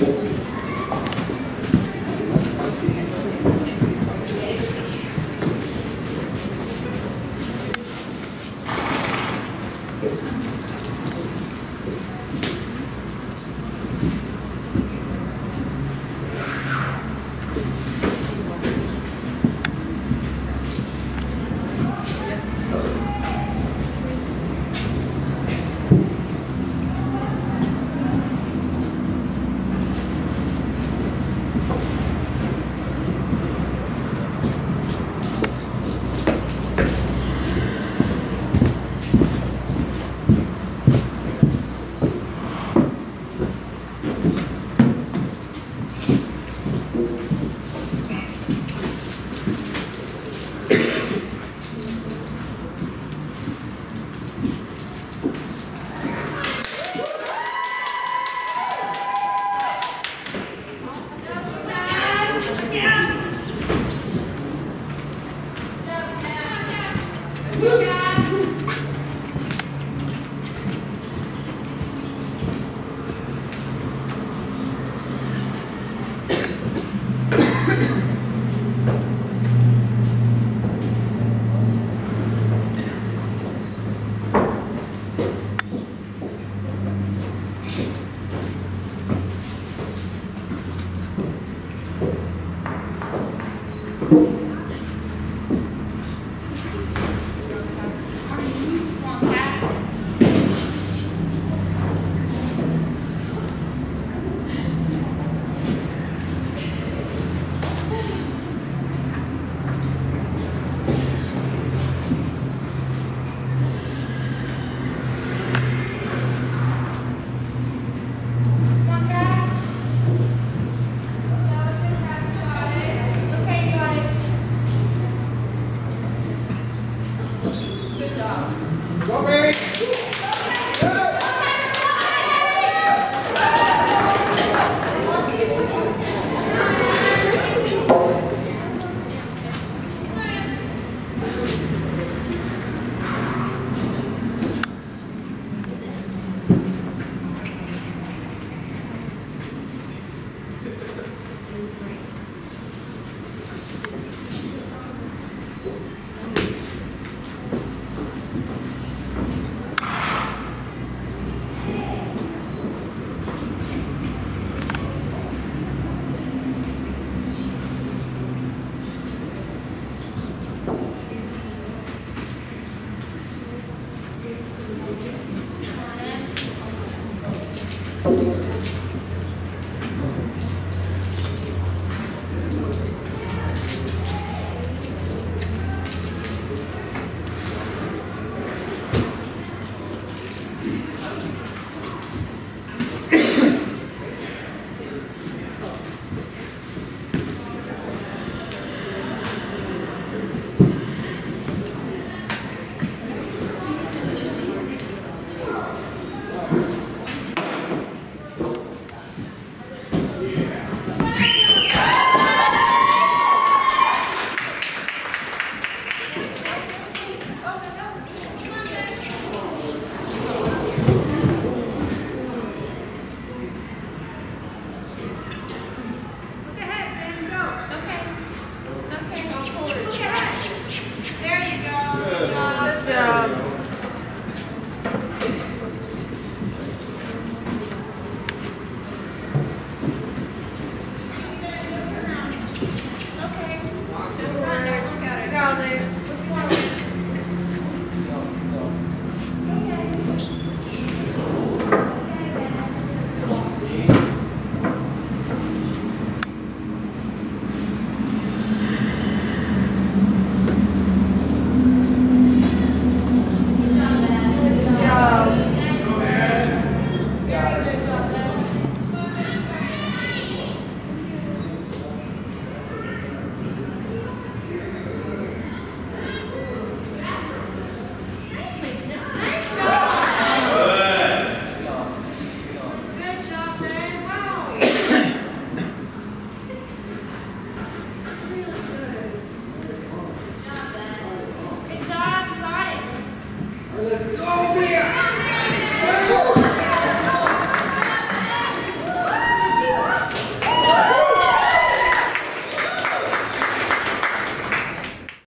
important. Thank